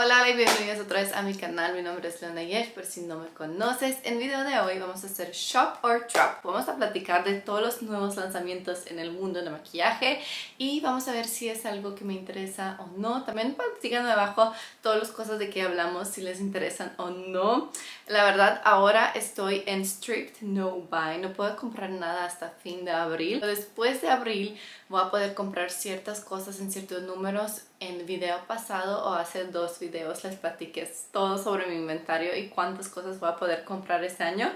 Hola, y bienvenidos otra vez a mi canal, mi nombre es Leona Yesh, por si no me conoces. En el video de hoy vamos a hacer Shop or Drop. Vamos a platicar de todos los nuevos lanzamientos en el mundo de maquillaje y vamos a ver si es algo que me interesa o no. También díganme abajo todas las cosas de que hablamos, si les interesan o no. La verdad, ahora estoy en strict no buy, no puedo comprar nada hasta fin de abril. Después de abril voy a poder comprar ciertas cosas en ciertos números. En video pasado o hace dos videos les platiqué todo sobre mi inventario y cuántas cosas voy a poder comprar este año.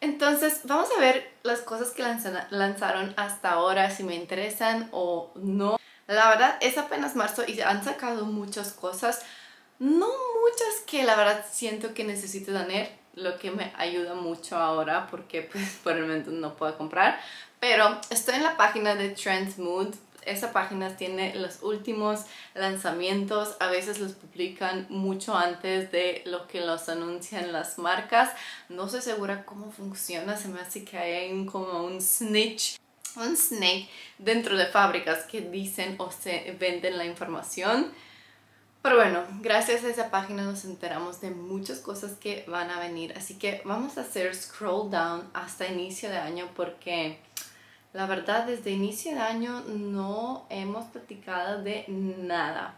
Entonces vamos a ver las cosas que lanzaron hasta ahora, si me interesan o no. La verdad es apenas marzo y han sacado muchas cosas. No muchas que la verdad siento que necesito tener, lo que me ayuda mucho ahora porque pues por el momento no puedo comprar. Pero estoy en la página de Trend Mood. Esa página tiene los últimos lanzamientos. A veces los publican mucho antes de lo que los anuncian las marcas. No estoy segura cómo funciona. Se me hace que hay como un snitch un snake dentro de fábricas que dicen o se venden la información. Pero bueno, gracias a esa página nos enteramos de muchas cosas que van a venir. Así que vamos a hacer scroll down hasta inicio de año porque la verdad, desde inicio de año no hemos platicado de nada.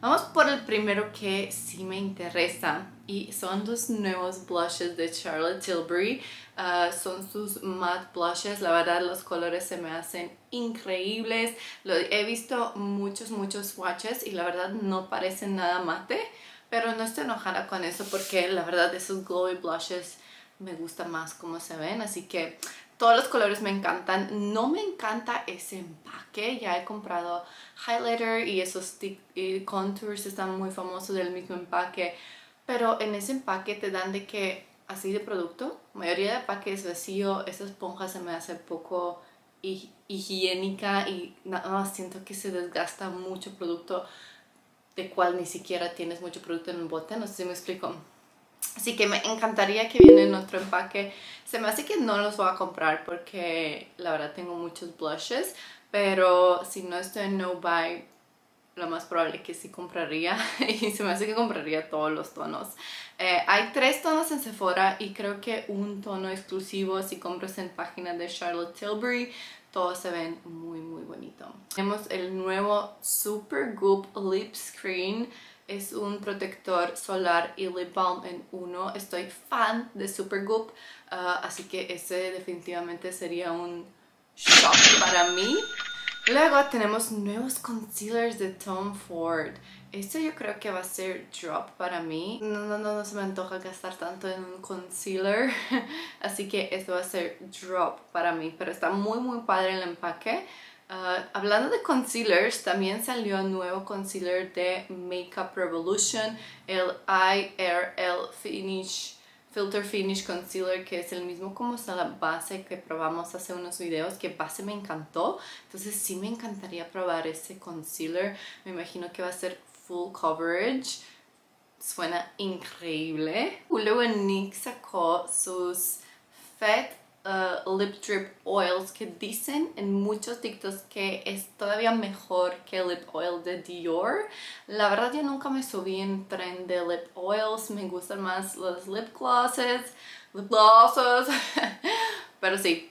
Vamos por el primero que sí me interesa y son los nuevos blushes de Charlotte Tilbury. Ah, son sus matte blushes, la verdad los colores se me hacen increíbles. He visto muchos, muchos swatches y la verdad no parecen nada mate, pero no estoy enojada con eso porque la verdad esos glowy blushes me gustan más como se ven, así que todos los colores me encantan. No me encanta ese empaque. Ya he comprado highlighter y esos stick y contours están muy famosos del mismo empaque. Pero en ese empaque te dan de que así de producto. La mayoría de empaque es vacío. Esa esponja se me hace poco higiénica y nada más siento que se desgasta mucho producto de cual ni siquiera tienes mucho producto en un bote. No sé si me explico. Así que me encantaría que viene en otro empaque. Se me hace que no los voy a comprar porque la verdad tengo muchos blushes. Pero si no estoy en no buy, lo más probable es que sí compraría. y se me hace que compraría todos los tonos. Eh, hay tres tonos en Sephora y creo que un tono exclusivo si compras en página de Charlotte Tilbury. Todos se ven muy muy bonito. Tenemos el nuevo Super Goop Lip Screen es un protector solar y lip balm en uno. Estoy fan de Supergoop, uh, así que ese definitivamente sería un shock para mí. Luego tenemos nuevos concealers de Tom Ford. Esto yo creo que va a ser drop para mí. No, no, no, no se me antoja gastar tanto en un concealer. Así que esto va a ser drop para mí. Pero está muy, muy padre el empaque. Ah, hablando de concealers, también salió un nuevo concealer de Makeup Revolution, el IRL Finish Filter Finish Concealer, que es el mismo como la base que probamos hace unos videos, que base me encantó. Entonces sí me encantaría probar ese concealer. Me imagino que va a ser full coverage. Suena increíble. Luego sacó sus Fat Uh, lip drip oils que dicen en muchos TikToks que es todavía mejor que el lip oil de Dior. La verdad yo nunca me subí en tren de lip oils, me gustan más los lip glosses, lip glosses, pero sí,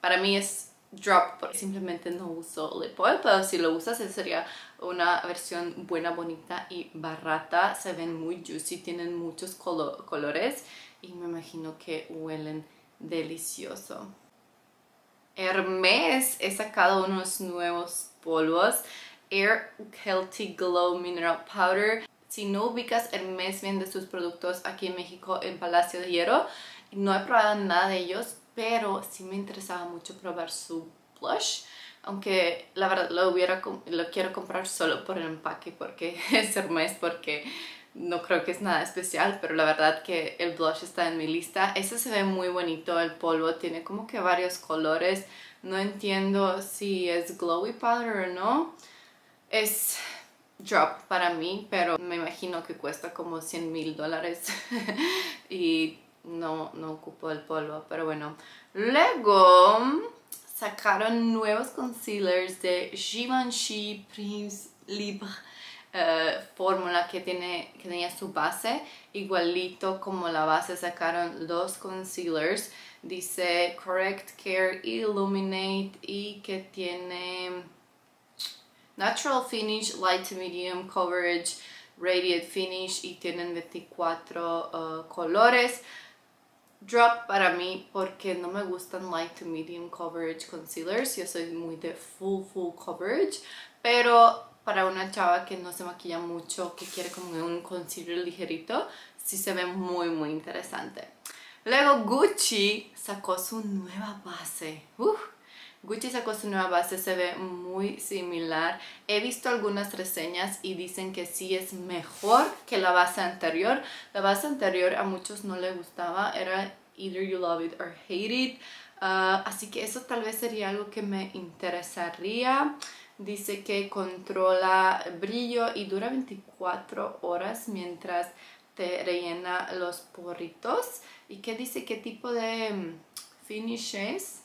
para mí es drop porque simplemente no uso lip oil, pero si lo usas sería una versión buena, bonita y barata. Se ven muy juicy, tienen muchos colores y me imagino que huelen delicioso. Hermes he sacado unos nuevos polvos. Air Healthy Glow Mineral Powder. Si no ubicas, Hermes vende sus productos aquí en México en Palacio de Hierro. No he probado nada de ellos, pero sí me interesaba mucho probar su blush. Aunque la verdad lo, lo quiero comprar solo por el empaque porque es Hermes, porque no creo que es nada especial, pero la verdad que el blush está en mi lista. Este se ve muy bonito, el polvo tiene como que varios colores. No entiendo si es glowy powder o no. Es drop para mí, pero me imagino que cuesta como 100 mil dólares y no, no ocupo el polvo, pero bueno. Luego sacaron nuevos concealers de Givenchy Prince Libre eh, fórmula que, tiene, que tenía su base, igualito como la base sacaron los concealers. Dice Correct Care Illuminate y que tiene Natural Finish, Light to Medium Coverage, Radiant Finish y tienen 24 uh, colores. Drop para mí porque no me gustan light to medium coverage concealers, yo soy muy de full full coverage, pero para una chava que no se maquilla mucho, que quiere como un concealer ligerito, sí se ve muy muy interesante. Luego Gucci sacó su nueva base. Gucci sacó su nueva base, se ve muy similar. He visto algunas reseñas y dicen que sí es mejor que la base anterior. La base anterior a muchos no le gustaba, era either you love it or hate it. Ah, así que eso tal vez sería algo que me interesaría. Dice que controla brillo y dura 24 horas mientras te rellena los porritos. ¿Y qué dice? ¿Qué tipo de mm, finish es?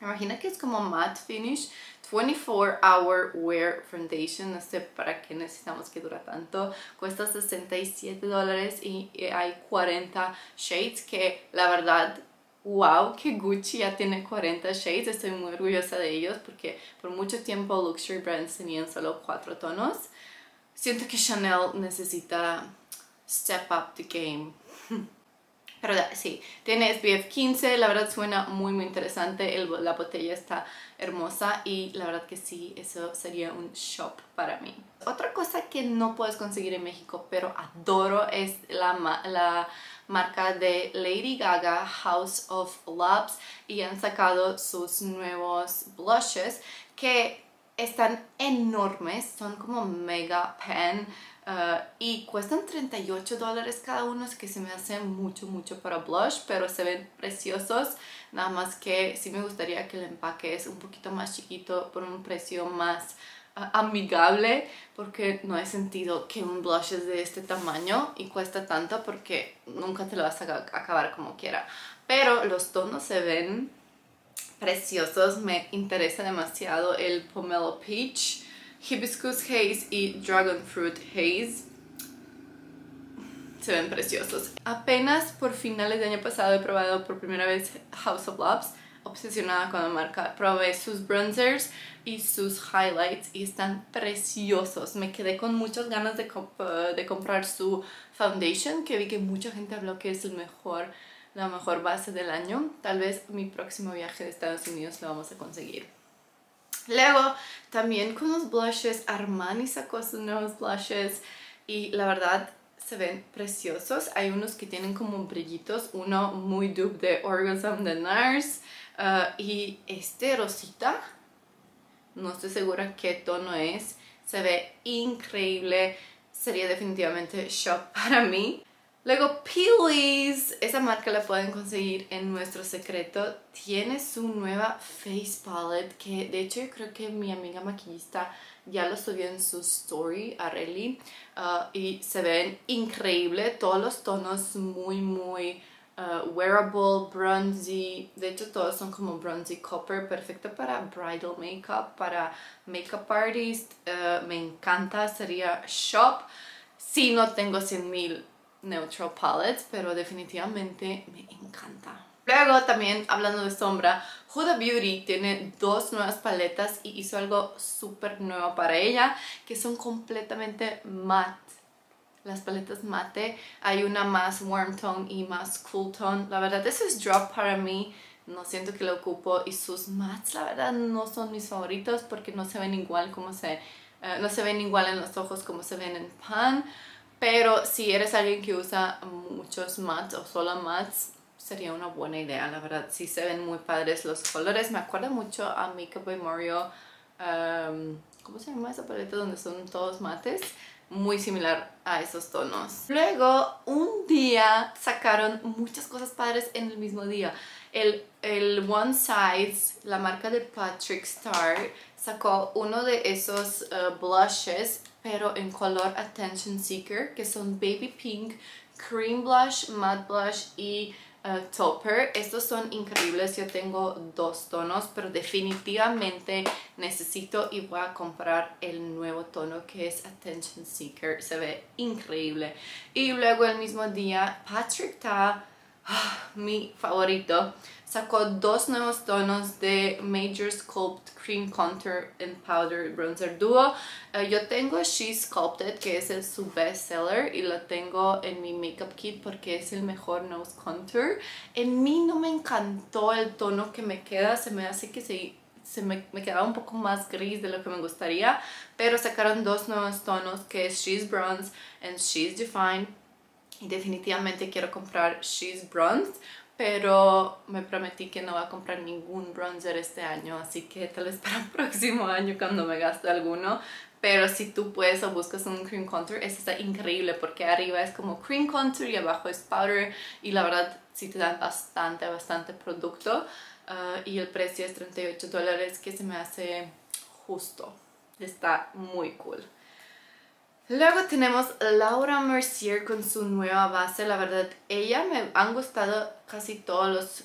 Imagina que es como matte finish, 24 hour wear foundation, no sé para qué necesitamos que dura tanto, cuesta 67 dólares y hay 40 shades que la verdad, wow, que Gucci ya tiene 40 shades, estoy muy orgullosa de ellos porque por mucho tiempo luxury brands tenían solo 4 tonos. Siento que Chanel necesita step up the game. Sí, tiene SPF 15, la verdad suena muy muy interesante, la botella está hermosa y la verdad que sí, eso sería un shop para mí. Otra cosa que no puedes conseguir en México, pero adoro, es la, marca de Lady Gaga, House of Loves, y han sacado sus nuevos blushes que están enormes, son como mega pen uh, y cuestan 38 dólares cada uno, es que se me hace mucho mucho para blush, pero se ven preciosos, nada más que sí me gustaría que el empaque es un poquito más chiquito por un precio más uh, amigable, porque no he sentido que un blush es de este tamaño y cuesta tanto porque nunca te lo vas a acabar como quiera, pero los tonos se ven preciosos. Me interesa demasiado el Pomelo Peach, Hibiscus Haze y Dragon Fruit Haze. Se ven preciosos. Apenas por finales de año pasado he probado por primera vez House of Loves. Obsesionada con la marca. Probé sus bronzers y sus highlights y están preciosos. Me quedé con muchas ganas de, de comprar su foundation que vi que mucha gente habló que es el mejor la mejor base del año. Tal vez mi próximo viaje de Estados Unidos lo vamos a conseguir. Luego, también con los blushes, Armani sacó sus nuevos blushes y la verdad se ven preciosos. Hay unos que tienen como brillitos, uno muy dupe de Orgasm de NARS uh, y este rosita, no estoy segura qué tono es, se ve increíble, sería definitivamente shop para mí. Luego Peelies, esa marca la pueden conseguir en nuestro secreto. Tiene su nueva face palette que de hecho yo creo que mi amiga maquillista ya lo subió en su story a Relly uh, y se ven increíble, todos los tonos muy muy uh, wearable, bronzy, de hecho todos son como bronzy copper, perfecto para bridal makeup, para makeup artist, uh, me encanta, sería shop. Si no tengo 100 mil Neutral Palettes, pero definitivamente me encanta. Luego también hablando de sombra, Huda Beauty tiene dos nuevas paletas y hizo algo súper nuevo para ella, que son completamente matte. Las paletas mate, hay una más warm tone y más cool tone. La verdad, eso es drop para mí, no siento que lo ocupo. Y sus mattes, la verdad, no son mis favoritos porque no se ven igual como se... Eh, no se ven igual en los ojos como se ven en pan. Pero si eres alguien que usa muchos mats o solo mats, sería una buena idea, la verdad. Sí se ven muy padres los colores. Me acuerdo mucho a Makeup by Mario. Um, ¿Cómo se llama esa paleta donde son todos mates? Muy similar a esos tonos. Luego, un día sacaron muchas cosas padres en el mismo día. El, el One Size, la marca de Patrick Star, sacó uno de esos uh, blushes pero en color Attention Seeker, que son Baby Pink, Cream Blush, Matte Blush y uh, Topper. Estos son increíbles, yo tengo dos tonos, pero definitivamente necesito y voy a comprar el nuevo tono que es Attention Seeker. Se ve increíble. Y luego el mismo día, Patrick ah, mi favorito sacó dos nuevos tonos de Major Sculpt Cream Contour and Powder Bronzer Duo. Eh, yo tengo She Sculpted, que es el, su best seller, y lo tengo en mi makeup kit porque es el mejor nose contour. En mí no me encantó el tono que me queda, se me hace que se se me, me, quedaba un poco más gris de lo que me gustaría, pero sacaron dos nuevos tonos que es She's Bronze and She's Defined definitivamente quiero comprar She's Bronze pero me prometí que no voy a comprar ningún bronzer este año, así que tal vez para el próximo año cuando me gaste alguno. Pero si tú puedes o buscas un cream contour, este está increíble porque arriba es como cream contour y abajo es powder y la verdad sí te dan bastante, bastante producto. Uh, y el precio es 38 dólares que se me hace justo. Está muy cool. Luego tenemos Laura Mercier con su nueva base. La verdad, ella me han gustado casi todos los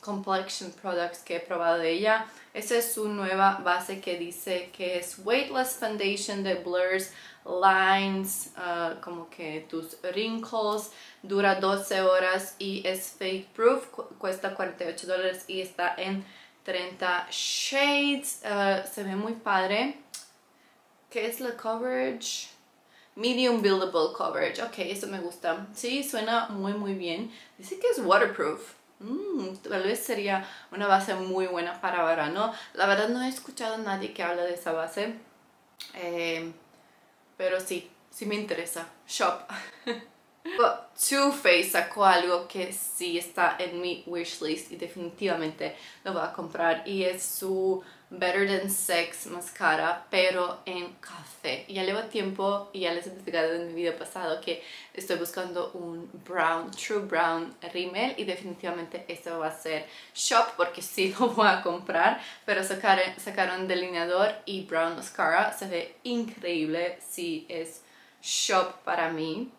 complexion products que he probado de ella. Esa es su nueva base que dice que es Weightless Foundation de blurs lines, uh, como que tus wrinkles. Dura 12 horas y es fake proof. cuesta 48 dólares y está en 30 shades. Uh, se ve muy padre. ¿Qué es la coverage? Medium Buildable Coverage. Ok, eso me gusta. Sí, suena muy muy bien. Dice que es waterproof. Mm, tal vez sería una base muy buena para verano. La verdad no he escuchado a nadie que hable de esa base. Eh, pero sí, sí me interesa. Shop. Too Faced sacó algo que sí está en mi wishlist y definitivamente lo voy a comprar y es su Better Than Sex mascara pero en café. Ya llevo tiempo y ya les he explicado en mi video pasado que estoy buscando un brown, true brown rímel y definitivamente esto va a ser shop porque sí lo voy a comprar. Pero sacar, sacaron delineador y brown mascara. Se ve increíble si es shop para mí.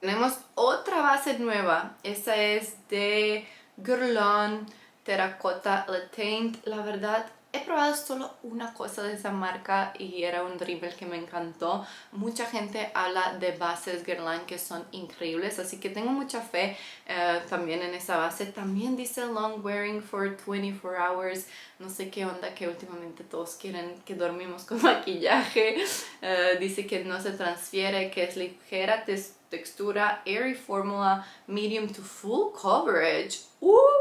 Tenemos otra base nueva, esta es de Guerlain Terracotta Le La verdad He probado solo una cosa de esa marca y era un rímel que me encantó. Mucha gente habla de bases Guerlain que son increíbles, así que tengo mucha fe eh, también en esa base. También dice long wearing for 24 hours. No sé qué onda que últimamente todos quieren que dormimos con maquillaje. Eh, dice que no se transfiere, que es ligera, textura, airy formula, medium to full coverage. Uh,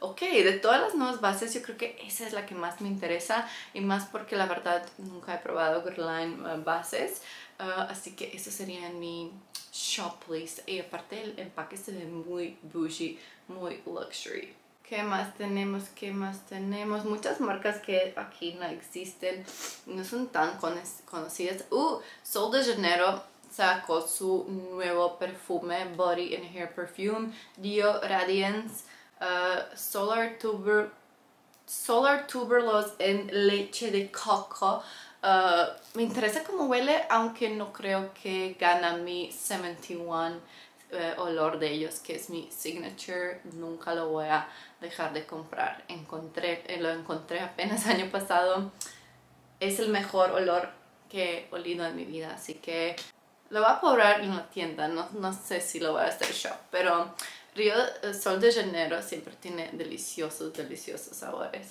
ok, de todas las nuevas bases yo creo que esa es la que más me interesa y más porque la verdad nunca he probado Guerlain uh, bases. Uh, así que eso sería mi shop list. Y aparte el empaque se ve muy bougie, muy luxury. ¿Qué más tenemos? ¿Qué más tenemos? Muchas marcas que aquí no existen, no son tan conocidas. Uh, Sol de Janeiro sacó su nuevo perfume Body and Hair Perfume Dio Radiance uh, Solar Tuber Solar Tuberose en leche de coco. Uh, me interesa cómo huele aunque no creo que gana mi 71 uh, olor de ellos que es mi signature. Nunca lo voy a dejar de comprar. Encontré lo encontré apenas año pasado. Es el mejor olor que he olido en mi vida así que lo voy a probar en la tienda, no, no sé si lo voy a hacer shop, pero Río eh, Sol de Janeiro siempre tiene deliciosos, deliciosos sabores.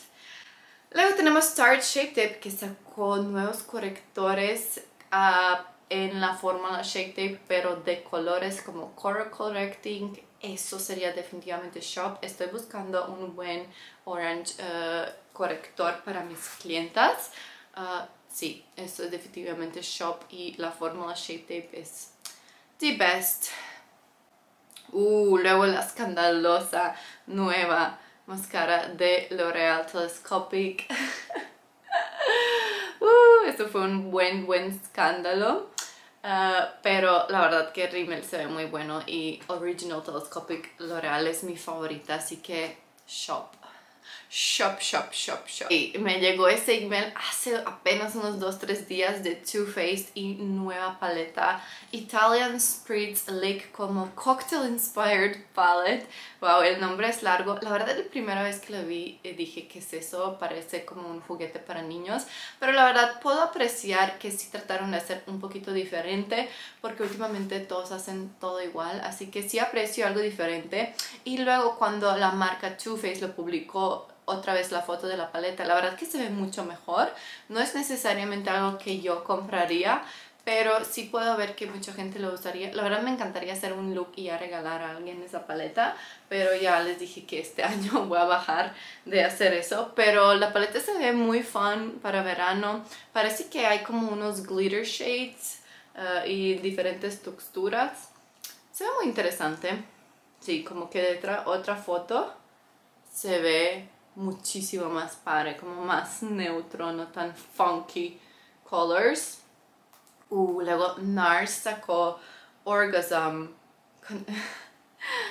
Luego tenemos Start Shape Tape que sacó nuevos correctores uh, en la fórmula Shape Tape pero de colores como Color Correcting. Eso sería definitivamente shop. Estoy buscando un buen orange uh, corrector para mis clientas. Uh, sí, esto es definitivamente Shop y la fórmula Shape Tape es the best. Uh, luego la escandalosa nueva máscara de L'Oreal Telescopic. uh, esto fue un buen, buen escándalo. Uh, pero la verdad que Rimmel se ve muy bueno y Original Telescopic L'Oreal es mi favorita, así que shop. Shop, shop, shop, shop. Y me llegó ese email hace apenas unos 2-3 días de Too Faced y nueva paleta Italian Spritz Lake como Cocktail Inspired Palette. Wow, el nombre es largo. La verdad, la primera vez que lo vi eh, dije que es eso, parece como un juguete para niños. Pero la verdad, puedo apreciar que sí trataron de hacer un poquito diferente porque últimamente todos hacen todo igual. Así que sí aprecio algo diferente. Y luego cuando la marca Too Faced lo publicó otra vez la foto de la paleta. La verdad que se ve mucho mejor. No es necesariamente algo que yo compraría, pero sí puedo ver que mucha gente lo usaría. La verdad me encantaría hacer un look y a regalar a alguien esa paleta, pero ya les dije que este año voy a bajar de hacer eso. Pero la paleta se ve muy fun para verano. Parece que hay como unos glitter shades uh, y diferentes texturas. Se ve muy interesante. Sí, como que detrás otra foto se ve muchísimo más padre, como más neutro, no tan funky colors. Uh, luego NARS sacó Orgasm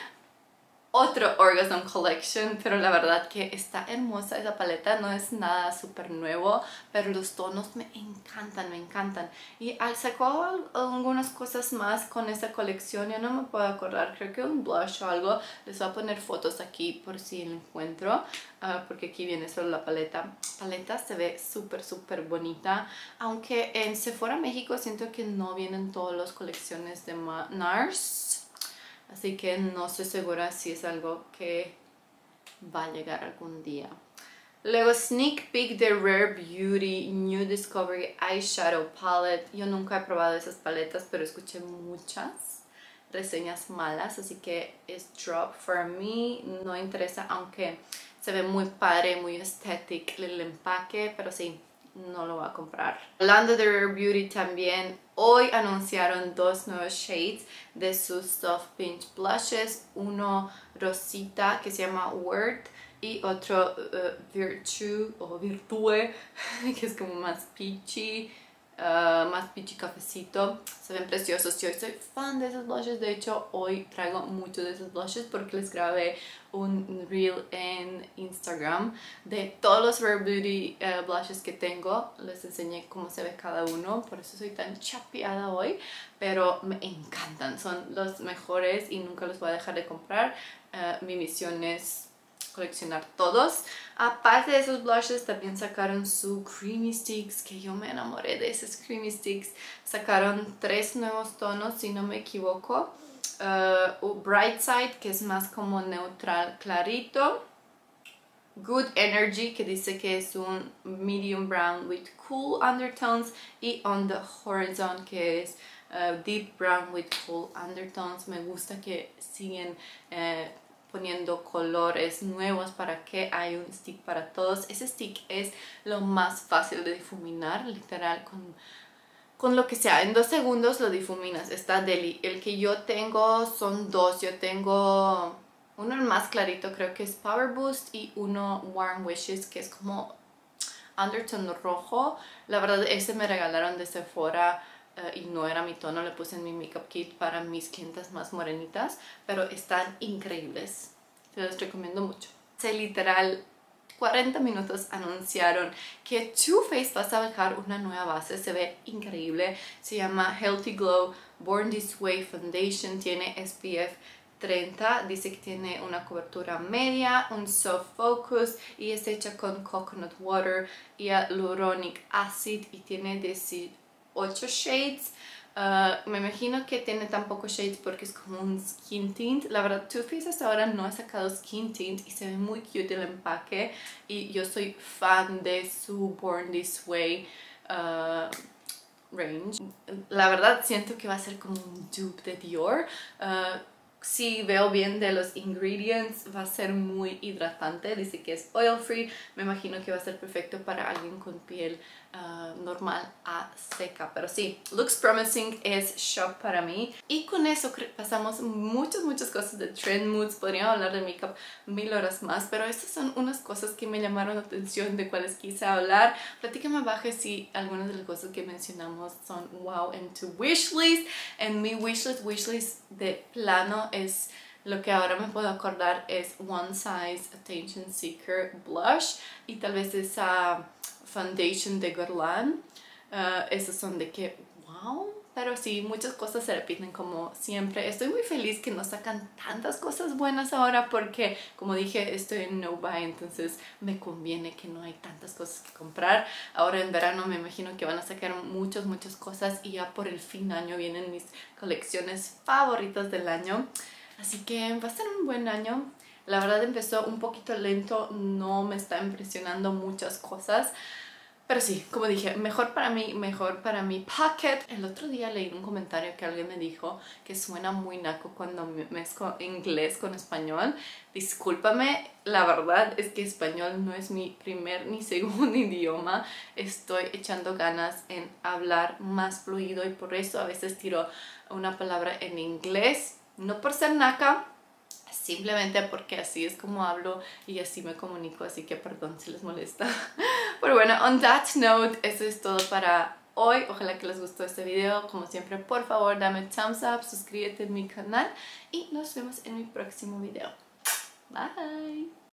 otro Orgasm Collection, pero la verdad que está hermosa esa paleta, no es nada súper nuevo, pero los tonos me encantan, me encantan. Y sacó algunas cosas más con esta colección, ya no me puedo acordar, creo que un blush o algo, les voy a poner fotos aquí por si lo encuentro, ah, porque aquí viene solo la paleta. Paleta se ve súper, súper bonita, aunque en Sephora México siento que no vienen todas las colecciones de NARS, Así que no estoy segura si es algo que va a llegar algún día. Luego Sneak Peek de Rare Beauty New Discovery Eyeshadow Palette. Yo nunca he probado esas paletas, pero escuché muchas reseñas malas, así que es drop for me. No interesa, aunque se ve muy padre, muy estético el empaque, pero sí, no lo voy a comprar. Hablando de Rare Beauty también, hoy anunciaron dos nuevos shades de sus Soft Pinch Blushes. Uno rosita que se llama Word y otro uh, Virtue o Virtue que es como más peachy Ah, más pichi cafecito. Se ven preciosos. Yo soy fan de esos blushes. De hecho, hoy traigo muchos de esos blushes porque les grabé un reel en Instagram de todos los Rare Beauty eh, blushes que tengo. Les enseñé cómo se ve cada uno. Por eso soy tan chapeada hoy. Pero me encantan. Son los mejores y nunca los voy a dejar de comprar. Eh, mi misión es coleccionar todos. Aparte de esos blushes también sacaron su Creamy Sticks, que yo me enamoré de esos Creamy Sticks. Sacaron tres nuevos tonos, si no me equivoco. Uh, Bright Side, que es más como neutral clarito. Good Energy, que dice que es un medium brown with cool undertones. Y On the Horizon, que es uh, deep brown with cool undertones. Me gusta que siguen uh, poniendo colores nuevos para que hay un stick para todos. Ese stick es lo más fácil de difuminar, literal, con, con lo que sea. En dos segundos lo difuminas. Está deli. El que yo tengo son dos. Yo tengo uno el más clarito, creo que es Power Boost, y uno Warm Wishes, que es como undertone rojo. La verdad, ese me regalaron de Sephora eh, y no era mi tono, le puse en mi makeup kit para mis clientes más morenitas, pero están increíbles, se los recomiendo mucho. Se literal 40 minutos anunciaron que Too Faced va a sacar una nueva base, se ve increíble, se llama Healthy Glow Born This Way Foundation, tiene SPF 30, dice que tiene una cobertura media, un soft focus y es hecha con coconut water y hyaluronic acid y tiene 8 shades. Uh, me imagino que tiene tan pocos shades porque es como un skin tint. La verdad, Too Faced hasta ahora no ha sacado skin tint y se ve muy cute el empaque. Y yo soy fan de su Born This Way uh, range. La verdad, siento que va a ser como un dupe de Dior. Uh, si veo bien de los ingredients, va a ser muy hidratante. Dice que es oil free. Me imagino que va a ser perfecto para alguien con piel Ah, normal a seca. Pero sí, looks promising es shop para mí. Y con eso pasamos muchas muchas cosas de trend moods. Podríamos hablar de makeup mil horas más pero estas son unas cosas que me llamaron la atención de cuáles quise hablar. Platícame abajo si algunas de las cosas que mencionamos son wow en tu wishlist en mi wishlist wishlist de plano es lo que ahora me puedo acordar es One Size Attention Seeker Blush. Y tal vez esa foundation de Guerlain. Uh, esos son de que, wow, pero sí, muchas cosas se repiten como siempre. Estoy muy feliz que nos sacan tantas cosas buenas ahora porque, como dije, estoy en no buy, entonces me conviene que no hay tantas cosas que comprar. Ahora en verano me imagino que van a sacar muchas, muchas cosas y ya por el fin de año vienen mis colecciones favoritas del año. Así que va a ser un buen año. La verdad empezó un poquito lento, no me está impresionando muchas cosas. Pero sí, como dije, mejor para mí, mejor para mi pocket. El otro día leí un comentario que alguien me dijo que suena muy naco cuando mezclo inglés con español. Discúlpame, la verdad es que español no es mi primer ni segundo idioma. Estoy echando ganas en hablar más fluido y por eso a veces tiro una palabra en inglés. No por ser naca, simplemente porque así es como hablo y así me comunico, así que perdón si les molesta. Pero bueno, on that note, eso es todo para hoy. Ojalá que les gustó este video. Como siempre, por favor, dame thumbs up, suscríbete a mi canal y nos vemos en mi próximo video. Bye!